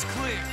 It's clear.